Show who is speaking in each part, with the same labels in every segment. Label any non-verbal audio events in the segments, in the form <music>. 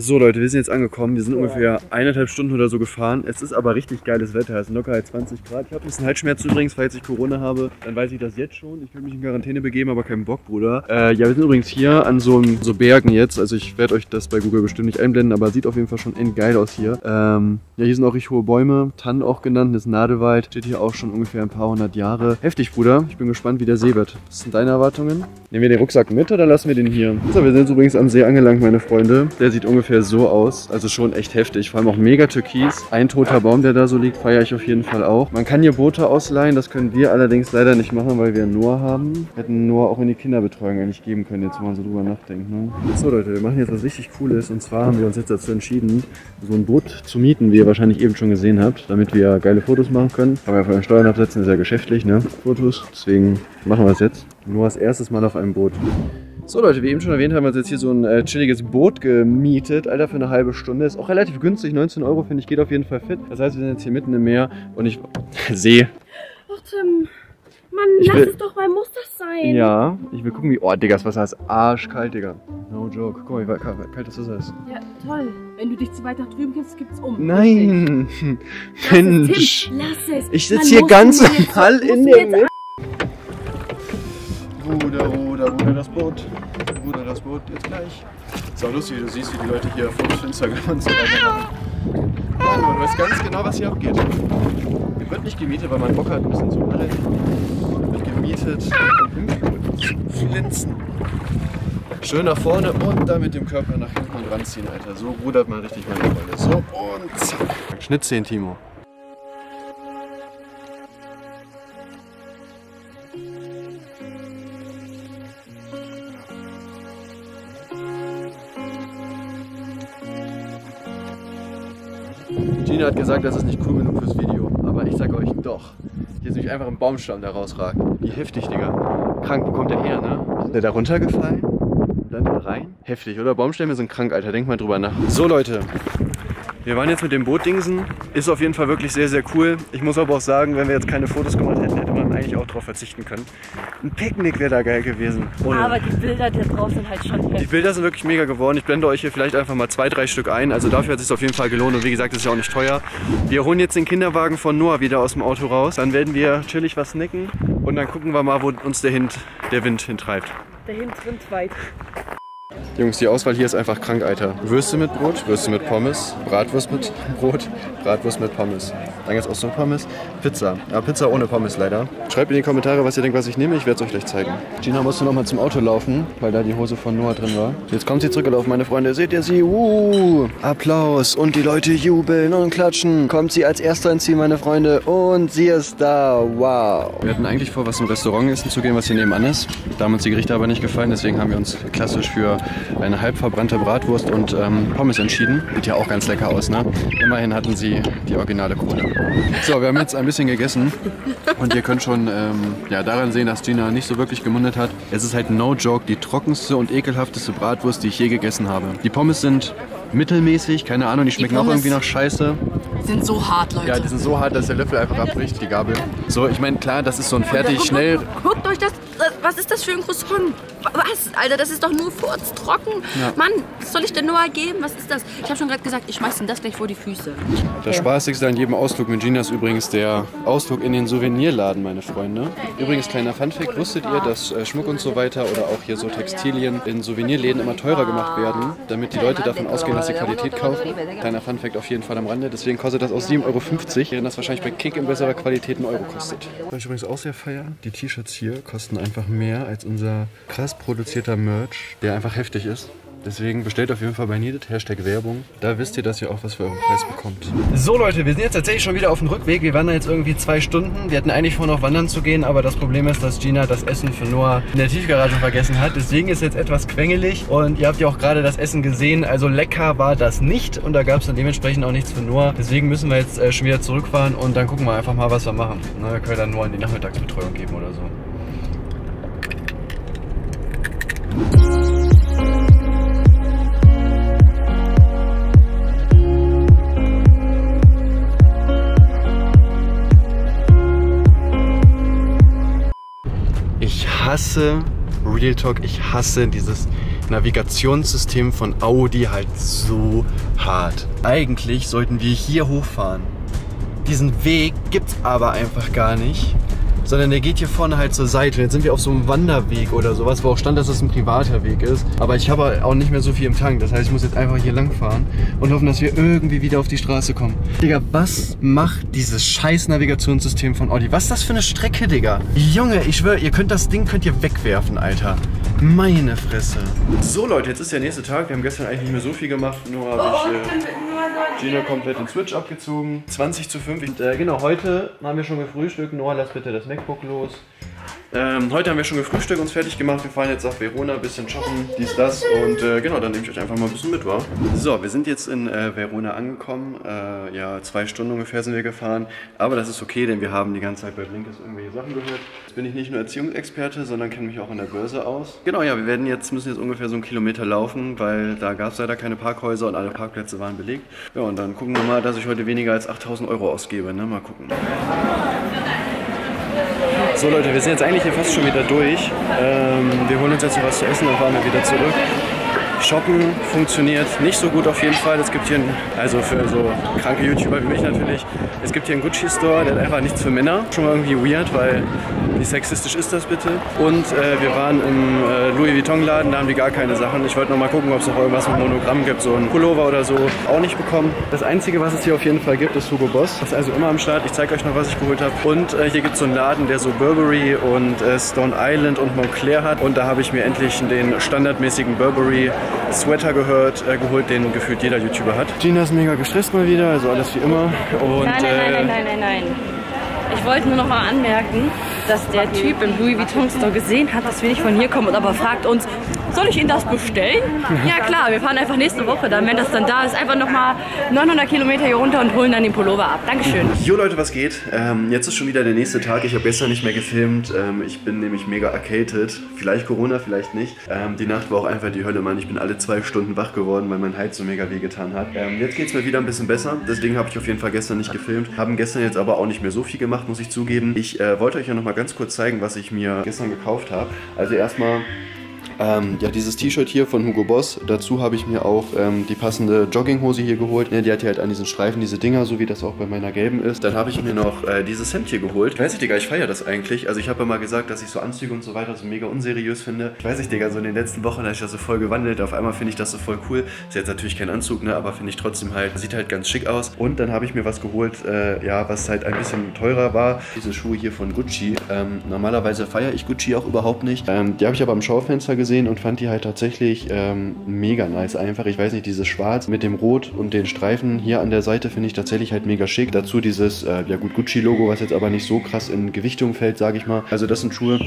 Speaker 1: So Leute, wir sind jetzt angekommen. Wir sind ungefähr eineinhalb Stunden oder so gefahren. Es ist aber richtig geiles Wetter. Es sind locker halt 20 Grad. Ich habe ein bisschen Halsschmerzen übrigens, falls ich Corona habe. Dann weiß ich das jetzt schon. Ich will mich in Quarantäne begeben, aber keinen Bock, Bruder. Äh, ja, wir sind übrigens hier an so, so Bergen jetzt. Also ich werde euch das bei Google bestimmt nicht einblenden, aber sieht auf jeden Fall schon end geil aus hier. Ähm, ja, hier sind auch richtig hohe Bäume. Tannen auch genannt. Das ist Nadelwald. Steht hier auch schon ungefähr ein paar hundert Jahre. Heftig, Bruder. Ich bin gespannt, wie der See wird. Was sind deine Erwartungen? Nehmen wir den Rucksack mit oder lassen wir den hier? So, wir sind jetzt übrigens am See angelangt, meine Freunde. Der sieht ungefähr so aus. Also schon echt heftig. Vor allem auch mega türkis. Ein toter Baum, der da so liegt, feiere ich auf jeden Fall auch. Man kann hier Boote ausleihen. Das können wir allerdings leider nicht machen, weil wir Noah haben. Hätten Noah auch in die Kinderbetreuung eigentlich geben können, jetzt wenn man so drüber nachdenkt. Ne? So Leute, wir machen jetzt was richtig Cooles. Und zwar haben wir uns jetzt dazu entschieden, so ein Boot zu mieten, wie ihr wahrscheinlich eben schon gesehen habt, damit wir geile Fotos machen können. Kann man ja von den Steuern absetzen, ist ja geschäftlich, ne? Fotos. Deswegen machen wir es jetzt. Noahs erstes Mal auf einem Boot. So Leute, wie eben schon erwähnt, haben wir uns jetzt hier so ein äh, chilliges Boot gemietet. Alter, für eine halbe Stunde. Ist auch relativ günstig, 19 Euro finde ich, geht auf jeden Fall fit. Das heißt, wir sind jetzt hier mitten im Meer und ich... <laughs> See.
Speaker 2: Ach Tim, Mann,
Speaker 1: Ich
Speaker 2: lass
Speaker 1: will-
Speaker 2: es doch mal, muss das sein?
Speaker 1: Ja, ich will gucken, wie... Oh, Digga, das Wasser ist arschkalt, Digga. No joke. Guck mal, wie kalt kalt das Wasser ist.
Speaker 2: Ja, toll. Wenn du dich zu weit nach drüben gibst, gibt's um.
Speaker 1: Nein! Mensch!
Speaker 2: Tim, lass es.
Speaker 1: Ich sitze hier ganz normal in dem...
Speaker 2: jetzt-
Speaker 1: Ruder, Ruder, Ruder das Boot. Ruder das Boot, jetzt gleich. Ist auch lustig, wie du siehst, wie die Leute hier Fotos für Instagram und so weiter machen. Mann, du weißt ganz genau, was hier abgeht. Hier wird nicht gemietet, weil man Bock hat, ein bisschen zu paddeln. Wird gemietet, zu flinzen. Schön nach vorne und dann mit dem Körper nach hinten und ranziehen, Alter. So rudert man richtig, meine Freunde. So und zack. Schnitt 10, Timo. Gina hat gesagt, das ist nicht cool genug fürs Video. Aber ich sag euch doch. Hier ist nämlich einfach ein Baumstamm, der rausragt. Wie heftig, Digga. Krank, wo kommt der her, ne? Ist der da runtergefallen? Dann da rein? Heftig, oder? Baumstämme sind krank, Alter. Denk mal drüber nach. So, Leute. Wir waren jetzt mit dem Boot dingsen. Ist auf jeden Fall wirklich sehr, sehr cool. Ich muss aber auch sagen, wenn wir jetzt keine Fotos gemacht hätten, eigentlich auch darauf verzichten können. Ein Picknick wäre da geil gewesen. Ohne-
Speaker 2: Aber die Bilder da drauf sind halt schon
Speaker 1: die. Bilder sind wirklich mega geworden. Ich blende euch hier vielleicht einfach mal zwei, drei Stück ein. Also dafür hat es sich auf jeden Fall gelohnt. Und wie gesagt, das ist ja auch nicht teuer. Wir holen jetzt den Kinderwagen von Noah wieder aus dem Auto raus. Dann werden wir chillig was snacken. Und dann gucken wir mal, wo uns der, Hint, der Wind hintreibt.
Speaker 2: Der Hint rinnt weit.
Speaker 1: Jungs, die Auswahl hier ist einfach krank, Alter. Würste mit Brot, Würste mit Pommes, Bratwurst mit <laughs> Brot, Bratwurst mit Pommes. Dann jetzt auch so Pommes, Pizza. Ja, Pizza ohne Pommes leider. Schreibt in die Kommentare, was ihr denkt, was ich nehme. Ich werde es euch gleich zeigen. Gina musste noch mal zum Auto laufen, weil da die Hose von Noah drin war. Jetzt kommt sie zurückgelaufen, meine Freunde. Seht ihr sie? Uh, Applaus. Und die Leute jubeln und klatschen. Kommt sie als Erster ins Ziel, meine Freunde. Und sie ist da. Wow. Wir hatten eigentlich vor, was im Restaurant essen zu gehen, was hier nebenan ist. Da haben uns die Gerichte aber nicht gefallen. Deswegen haben wir uns klassisch für eine halb verbrannte Bratwurst und ähm, Pommes entschieden. Sieht ja auch ganz lecker aus, ne? Immerhin hatten sie die originale Kohle. So, wir haben jetzt ein bisschen gegessen und ihr könnt schon ähm, ja, daran sehen, dass Gina nicht so wirklich gemundet hat. Es ist halt no joke die trockenste und ekelhafteste Bratwurst, die ich je gegessen habe. Die Pommes sind mittelmäßig, keine Ahnung, die schmecken auch
Speaker 2: Pommes-
Speaker 1: irgendwie nach Scheiße.
Speaker 2: Sind so hart, Leute.
Speaker 1: Ja, die sind so hart, dass der Löffel einfach abbricht, die Gabel. So, ich meine, klar, das ist so ein fertig, schnell
Speaker 2: Guckt euch das, das- was ist das für ein Croissant? Was? Alter, das ist doch nur furztrocken.
Speaker 1: Ja.
Speaker 2: Mann, was soll ich denn Noah geben? Was ist das? Ich habe schon gerade gesagt, ich schmeiß ihm das gleich vor die Füße.
Speaker 1: Das Spaßigste an jedem Ausflug mit Gina ist übrigens der Ausflug in den Souvenirladen, meine Freunde. Übrigens, kleiner Funfact, wusstet ihr, dass äh, Schmuck und so weiter oder auch hier so Textilien in Souvenirläden immer teurer gemacht werden, damit die Leute davon ausgehen, dass sie Qualität kaufen? Kleiner Funfact auf jeden Fall am Rande. Deswegen kostet das aus 7,50 Euro, während das wahrscheinlich bei Kick in besserer Qualität einen Euro kostet. Was ich übrigens auch sehr feier, die T-Shirts hier kosten einfach mehr als unser krass produzierter Merch, der einfach heftig ist. Deswegen bestellt auf jeden Fall bei Needed, Hashtag Werbung. Da wisst ihr, dass ihr auch was für euren Preis bekommt. So Leute, wir sind jetzt tatsächlich schon wieder auf dem Rückweg. Wir wandern jetzt irgendwie zwei Stunden. Wir hatten eigentlich vor, noch wandern zu gehen, aber das Problem ist, dass Gina das Essen für Noah in der Tiefgarage vergessen hat. Deswegen ist jetzt etwas quengelig und ihr habt ja auch gerade das Essen gesehen. Also lecker war das nicht und da gab es dann dementsprechend auch nichts für Noah. Deswegen müssen wir jetzt äh, schon wieder zurückfahren und dann gucken wir einfach mal, was wir machen. Na, wir können dann Noah in die Nachmittagsbetreuung geben oder so. Hasse Real Talk, ich hasse dieses Navigationssystem von Audi halt so hart. Eigentlich sollten wir hier hochfahren. Diesen Weg gibt's aber einfach gar nicht sondern der geht hier vorne halt zur Seite. Jetzt sind wir auf so einem Wanderweg oder sowas, wo auch stand, dass das ein privater Weg ist. Aber ich habe auch nicht mehr so viel im Tank. Das heißt, ich muss jetzt einfach hier lang fahren und hoffen, dass wir irgendwie wieder auf die Straße kommen. Digga, was macht dieses scheiß Navigationssystem von Audi? Was ist das für eine Strecke, Digga? Junge, ich schwöre, ihr könnt das Ding könnt ihr wegwerfen, Alter. Meine Fresse. So Leute, jetzt ist der nächste Tag. Wir haben gestern eigentlich nicht mehr so viel gemacht. Nur habe ich äh, Gina komplett den Switch abgezogen. 20 zu 5. Und, äh, genau, heute haben wir schon gefrühstückt. Noah, lass bitte das MacBook los. Ähm, heute haben wir schon gefrühstückt, uns fertig gemacht. Wir fahren jetzt nach Verona, ein bisschen shoppen, dies, das. Und äh, genau, dann nehme ich euch einfach mal ein bisschen mit, wa? So, wir sind jetzt in äh, Verona angekommen. Äh, ja, zwei Stunden ungefähr sind wir gefahren. Aber das ist okay, denn wir haben die ganze Zeit bei Blinkes irgendwelche Sachen gehört. Jetzt bin ich nicht nur Erziehungsexperte, sondern kenne mich auch an der Börse aus. Genau, ja, wir werden jetzt, müssen jetzt ungefähr so einen Kilometer laufen, weil da gab es leider keine Parkhäuser und alle Parkplätze waren belegt. Ja, und dann gucken wir mal, dass ich heute weniger als 8000 Euro ausgebe, ne? Mal gucken. So Leute, wir sind jetzt eigentlich hier fast schon wieder durch. Ähm, wir holen uns jetzt noch was zu essen, dann fahren wir wieder zurück. Shoppen funktioniert nicht so gut auf jeden Fall. Es gibt hier, einen, also für so kranke YouTuber wie mich natürlich, es gibt hier einen Gucci-Store, der hat einfach nichts für Männer. Schon mal irgendwie weird, weil wie sexistisch ist das bitte? Und äh, wir waren im äh, Louis Vuitton-Laden, da haben die gar keine Sachen. Ich wollte noch mal gucken, ob es noch irgendwas mit Monogramm gibt, so ein Pullover oder so. Auch nicht bekommen. Das Einzige, was es hier auf jeden Fall gibt, ist Hugo Boss. Das ist also immer am Start. Ich zeige euch noch, was ich geholt habe. Und äh, hier gibt es so einen Laden, der so Burberry und äh, Stone Island und Montclair hat. Und da habe ich mir endlich den standardmäßigen Burberry Sweater gehört, äh, geholt, den gefühlt jeder YouTuber hat. Gina ist mega gestresst mal wieder, also alles wie immer. Und,
Speaker 2: nein, nein, nein, nein, nein, nein, nein. Ich wollte nur noch mal anmerken, dass der Typ im Louis Vuitton Store gesehen hat, dass wir nicht von hier kommen und aber fragt uns, soll ich Ihnen das bestellen? Ja klar, wir fahren einfach nächste Woche dann, wenn das dann da ist, einfach nochmal 900 Kilometer hier runter und holen dann den Pullover ab. Dankeschön.
Speaker 1: Jo Leute, was geht? Ähm, jetzt ist schon wieder der nächste Tag. Ich habe gestern nicht mehr gefilmt. Ähm, ich bin nämlich mega arcated. Vielleicht Corona, vielleicht nicht. Ähm, die Nacht war auch einfach die Hölle, Mann. Ich bin alle zwei Stunden wach geworden, weil mein Hals so mega wehgetan hat. Ähm, jetzt geht es mir wieder ein bisschen besser. Deswegen habe ich auf jeden Fall gestern nicht gefilmt. Haben gestern jetzt aber auch nicht mehr so viel gemacht, muss ich zugeben. Ich äh, wollte euch ja nochmal ganz kurz zeigen, was ich mir gestern gekauft habe. Also erstmal ähm, ja, dieses T-Shirt hier von Hugo Boss. Dazu habe ich mir auch ähm, die passende Jogginghose hier geholt. Ja, die hat hier halt an diesen Streifen diese Dinger, so wie das auch bei meiner gelben ist. Dann habe ich mir noch äh, dieses Hemd hier geholt. Ich weiß nicht, Digga, ich feiere das eigentlich. Also ich habe ja mal gesagt, dass ich so Anzüge und so weiter so mega unseriös finde. Ich weiß nicht, Digga, so in den letzten Wochen habe ich das so voll gewandelt. Auf einmal finde ich das so voll cool. Ist jetzt natürlich kein Anzug, ne, aber finde ich trotzdem halt, sieht halt ganz schick aus. Und dann habe ich mir was geholt, äh, ja, was halt ein bisschen teurer war. Diese Schuhe hier von Gucci. Ähm, normalerweise feiere ich Gucci auch überhaupt nicht. Ähm, die habe ich aber im Schaufenster gesehen und fand die halt tatsächlich ähm, mega nice einfach. Ich weiß nicht, dieses Schwarz mit dem Rot und den Streifen hier an der Seite finde ich tatsächlich halt mega schick. Dazu dieses, äh, ja gut, Gucci-Logo, was jetzt aber nicht so krass in Gewichtung fällt, sage ich mal. Also das sind Schuhe,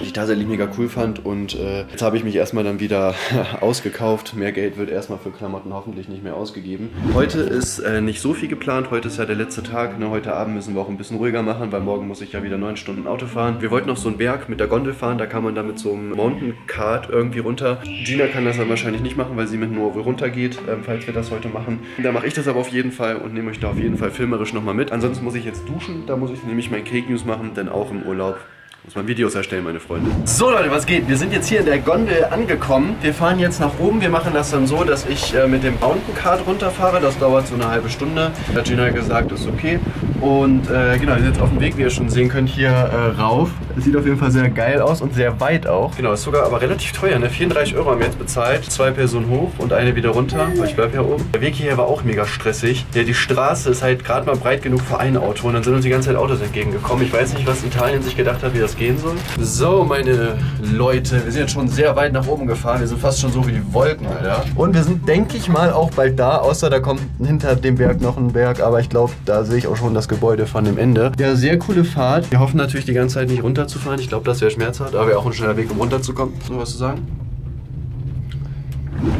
Speaker 1: die ich tatsächlich mega cool fand und äh, jetzt habe ich mich erstmal dann wieder <laughs> ausgekauft. Mehr Geld wird erstmal für Klamotten hoffentlich nicht mehr ausgegeben. Heute ist äh, nicht so viel geplant. Heute ist ja der letzte Tag. Ne? Heute Abend müssen wir auch ein bisschen ruhiger machen, weil morgen muss ich ja wieder neun Stunden Auto fahren. Wir wollten noch so einen Berg mit der Gondel fahren. Da kann man dann mit so einem Mountain Card irgendwie runter. Gina kann das dann wahrscheinlich nicht machen, weil sie mit nur runtergeht, ähm, falls wir das heute machen. Da mache ich das aber auf jeden Fall und nehme euch da auf jeden Fall filmerisch nochmal mit. Ansonsten muss ich jetzt duschen. Da muss ich nämlich mein Cake News machen, denn auch im Urlaub muss man Videos erstellen, meine Freunde. So Leute, was geht? Wir sind jetzt hier in der Gondel angekommen. Wir fahren jetzt nach oben. Wir machen das dann so, dass ich äh, mit dem Mountain Card runterfahre. Das dauert so eine halbe Stunde. Hat Gina gesagt, ist okay. Und äh, genau, wir sind jetzt auf dem Weg, wie ihr schon sehen könnt, hier äh, rauf. Es sieht auf jeden Fall sehr geil aus und sehr weit auch. Genau, ist sogar aber relativ teuer. Ne? 34 Euro haben wir jetzt bezahlt. Zwei Personen hoch und eine wieder runter. Weil ich bleibe hier oben. Der Weg hierher war auch mega stressig. Ja, die Straße ist halt gerade mal breit genug für ein Auto. Und dann sind uns die ganze Zeit Autos entgegengekommen. Ich weiß nicht, was Italien sich gedacht hat, wie das gehen soll. So, meine Leute, wir sind jetzt schon sehr weit nach oben gefahren. Wir sind fast schon so wie die Wolken, Alter. Und wir sind, denke ich mal, auch bald da. Außer da kommt hinter dem Berg noch ein Berg. Aber ich glaube, da sehe ich auch schon das Gebäude von dem Ende. Ja, sehr coole Fahrt. Wir hoffen natürlich die ganze Zeit nicht runterzufahren. Ich glaube, das wäre schmerzhaft. Aber wäre auch ein schneller Weg, um runterzukommen. Noch was zu sagen?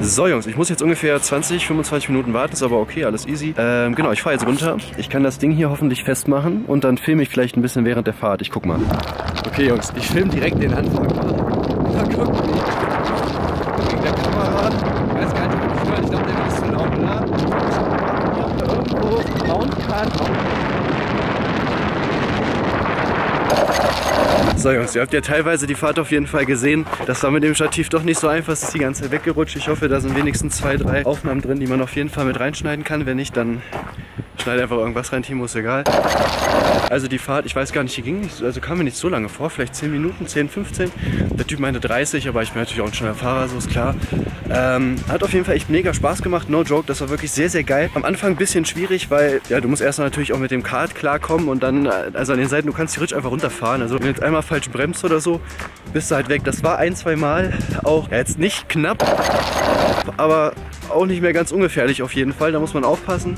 Speaker 1: So Jungs, ich muss jetzt ungefähr 20, 25 Minuten warten, ist aber okay, alles easy. Ähm, genau, ich fahre jetzt runter. Ich kann das Ding hier hoffentlich festmachen und dann filme ich vielleicht ein bisschen während der Fahrt. Ich guck mal. Okay Jungs, ich filme direkt den Anfang. <laughs> Na guck mal. Wegen der Kamera. Ich weiß gar nicht, ob ich höre. Ich glaube, der wird zu laut, oder? Irgendwo Mountcard. So Jungs, ihr habt ja teilweise die Fahrt auf jeden Fall gesehen. Das war mit dem Stativ doch nicht so einfach, es ist die ganze Zeit weggerutscht. Ich hoffe, da sind wenigstens zwei, drei Aufnahmen drin, die man auf jeden Fall mit reinschneiden kann. Wenn nicht, dann schneid einfach irgendwas rein, Timo, ist egal. Also die Fahrt, ich weiß gar nicht, die ging nicht, also kam mir nicht so lange vor, vielleicht 10 Minuten, 10, 15. Der Typ meinte 30, aber ich bin natürlich auch ein schneller Fahrer, so ist klar. Ähm, hat auf jeden Fall echt mega Spaß gemacht, no joke, das war wirklich sehr, sehr geil. Am Anfang ein bisschen schwierig, weil ja, du musst erstmal natürlich auch mit dem Kart klarkommen und dann, also an den Seiten, du kannst theoretisch einfach runterfahren. Also wenn du jetzt einmal falsch bremst oder so, bist du halt weg. Das war ein, zwei Mal auch ja, jetzt nicht knapp, aber auch nicht mehr ganz ungefährlich auf jeden Fall. Da muss man aufpassen.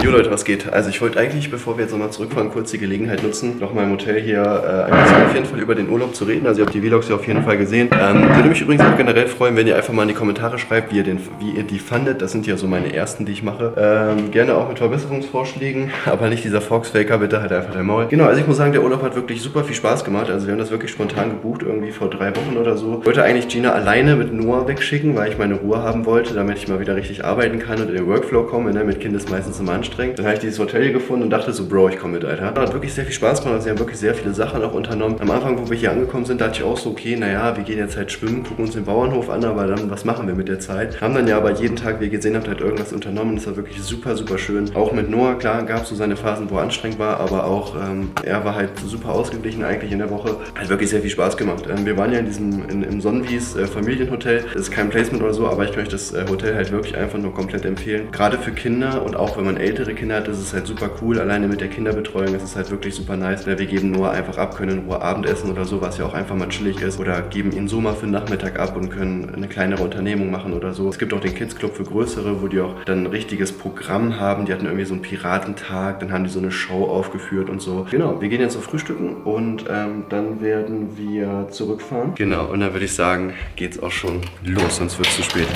Speaker 1: Jo Leute, was geht? Also ich wollte eigentlich, bevor wir jetzt nochmal zurückfahren, kurz die Gelegenheit nutzen, nochmal im Hotel hier äh, ein bisschen auf jeden Fall über den Urlaub zu reden. Also ihr habt die Vlogs ja auf jeden Fall gesehen. Ähm, würde mich übrigens auch generell freuen, wenn ihr einfach mal in die Kommentare schreibt, wie ihr, den, wie ihr die fandet. Das sind ja so meine ersten, die ich mache. Ähm, gerne auch mit Verbesserungsvorschlägen, <laughs> aber nicht dieser Fox-Faker, bitte halt einfach der Maul. Genau, also ich muss sagen, der Urlaub hat wirklich super viel Spaß gemacht. Also wir haben das wirklich spontan gebucht, irgendwie vor drei Wochen oder so. Ich wollte eigentlich Gina alleine mit Noah wegschicken, weil ich meine Ruhe haben wollte, damit ich mal wieder richtig arbeiten kann und in den Workflow komme. Ne? Mit Kind ist meistens immer anstrengend. Dann habe ich dieses Hotel gefunden und dachte so, Bro, ich komme mit, Alter. Hat wirklich sehr viel Spaß gemacht. Also wir haben wirklich sehr viele Sachen auch unternommen. Am Anfang, wo wir hier angekommen sind, dachte ich auch so, okay, naja, wir gehen jetzt halt schwimmen, gucken uns den Bauernhof an, aber dann, was machen wir mit der Zeit? Haben dann ja aber jeden Tag, wie ihr gesehen habt, halt irgendwas unternommen. Das war wirklich super, super schön. Auch mit Noah, klar, gab es so seine Phasen, wo er anstrengend war, aber auch ähm, er war halt super ausgeglichen eigentlich in der Woche. Hat wirklich sehr viel Spaß gemacht. Ähm, wir waren ja in diesem, in, im Sonnenwies äh, Familienhotel. Das ist kein Placement oder so, aber ich möchte das äh, Hotel halt wirklich einfach nur komplett empfehlen. Gerade für Kinder und auch wenn man ältere Kinder hat, ist es halt super cool. Alleine mit der Kinderbetreuung ist es halt wirklich super nice. Wir geben nur einfach ab, können in Ruhe Abendessen oder so, was ja auch einfach mal chillig ist. Oder geben ihn so mal für den Nachmittag ab und können eine kleinere Unternehmung machen oder so. Es gibt auch den Kids Club für Größere, wo die auch dann ein richtiges Programm haben. Die hatten irgendwie so einen Piratentag, dann haben die so eine Show aufgeführt und so. Genau, wir gehen jetzt auf Frühstücken und ähm, dann werden wir zurückfahren. Genau, und dann würde ich sagen, geht's auch schon los, sonst wird es zu spät.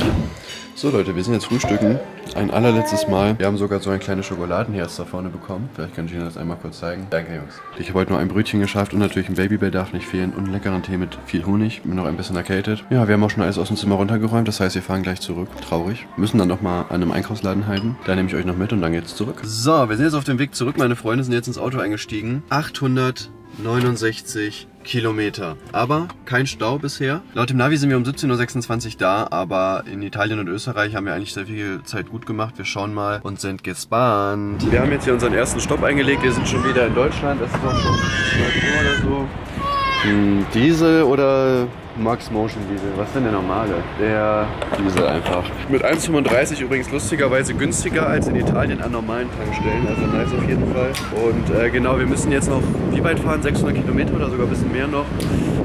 Speaker 1: So Leute, wir sind jetzt frühstücken. Ein allerletztes Mal. Wir haben sogar so ein kleines Schokoladenherz da vorne bekommen. Vielleicht kann ich Ihnen das einmal kurz zeigen. Danke Jungs. Ich habe heute nur ein Brötchen geschafft und natürlich ein Babybell darf nicht fehlen und einen leckeren Tee mit viel Honig. Bin noch ein bisschen erkältet. Ja, wir haben auch schon alles aus dem Zimmer runtergeräumt. Das heißt, wir fahren gleich zurück. Traurig. Müssen dann noch mal an einem Einkaufsladen halten. Da nehme ich euch noch mit und dann geht's zurück. So, wir sind jetzt auf dem Weg zurück. Meine Freunde sind jetzt ins Auto eingestiegen. 869 Kilometer. Aber kein Stau bisher. Laut dem Navi sind wir um 17.26 Uhr da, aber in Italien und Österreich haben wir eigentlich sehr viel Zeit gut gemacht. Wir schauen mal und sind gespannt. Wir haben jetzt hier unseren ersten Stopp eingelegt. Wir sind schon wieder in Deutschland. Das ist auch schon 12 Uhr oder so. Hm, Diesel oder Max Motion Diesel. Was denn der normale? Der Diesel einfach. Mit 1,35 übrigens lustigerweise günstiger als in Italien an normalen Tankstellen. Also nice auf jeden Fall. Und äh, genau, wir müssen jetzt noch, wie weit fahren? 600 Kilometer oder sogar ein bisschen mehr noch.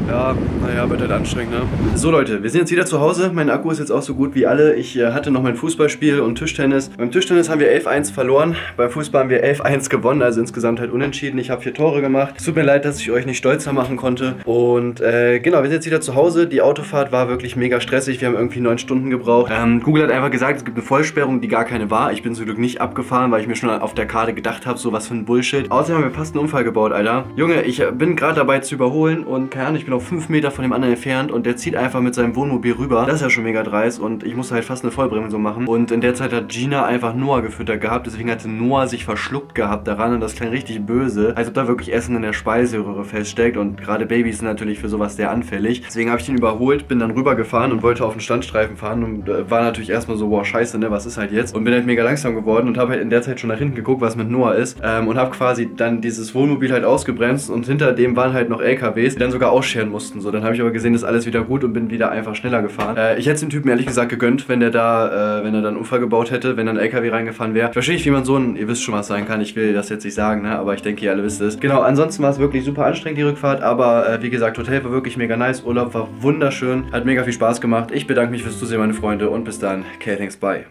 Speaker 1: Ja, naja, wird halt anstrengend, ne? So Leute, wir sind jetzt wieder zu Hause. Mein Akku ist jetzt auch so gut wie alle. Ich äh, hatte noch mein Fußballspiel und Tischtennis. Beim Tischtennis haben wir 11-1 verloren. Beim Fußball haben wir 11-1 gewonnen. Also insgesamt halt unentschieden. Ich habe vier Tore gemacht. Es tut mir leid, dass ich euch nicht stolzer machen konnte. Und äh, genau, wir sind jetzt wieder zu Hause. Die Autofahrt war wirklich mega stressig. Wir haben irgendwie neun Stunden gebraucht. Ähm, Google hat einfach gesagt, es gibt eine Vollsperrung, die gar keine war. Ich bin zum Glück nicht abgefahren, weil ich mir schon auf der Karte gedacht habe, so was für ein Bullshit. Außerdem haben wir fast einen Unfall gebaut, Alter. Junge, ich bin gerade dabei zu überholen und keine Ahnung, ich bin auf fünf Meter von dem anderen entfernt und der zieht einfach mit seinem Wohnmobil rüber. Das ist ja schon mega dreist und ich musste halt fast eine Vollbremsung machen. Und in der Zeit hat Gina einfach Noah gefüttert gehabt. Deswegen hatte Noah sich verschluckt gehabt daran und das klang richtig böse. Als ob da wirklich Essen in der Speiseröhre feststeckt und gerade Babys sind natürlich für sowas sehr anfällig. Deswegen habe ich ihn überholt, bin dann rübergefahren und wollte auf den Standstreifen fahren und äh, war natürlich erstmal so, boah, scheiße, ne, was ist halt jetzt? Und bin halt mega langsam geworden und habe halt in der Zeit schon nach hinten geguckt, was mit Noah ist ähm, und habe quasi dann dieses Wohnmobil halt ausgebremst und hinter dem waren halt noch LKWs, die dann sogar ausscheren mussten. So, dann habe ich aber gesehen, ist alles wieder gut und bin wieder einfach schneller gefahren. Äh, ich hätte es dem Typen ehrlich gesagt gegönnt, wenn der da, äh, wenn er dann einen Unfall gebaut hätte, wenn dann ein LKW reingefahren wäre. Verstehe ich, wie man so ein, ihr wisst schon, was sein kann. Ich will das jetzt nicht sagen, ne, aber ich denke, ihr alle wisst es. Genau, ansonsten war es wirklich super anstrengend, die Rückfahrt, aber äh, wie gesagt, Hotel war wirklich mega nice, Urlaub war wunderschön, hat mega viel Spaß gemacht. Ich bedanke mich fürs Zusehen, meine Freunde, und bis dann. Okay, thanks, bye.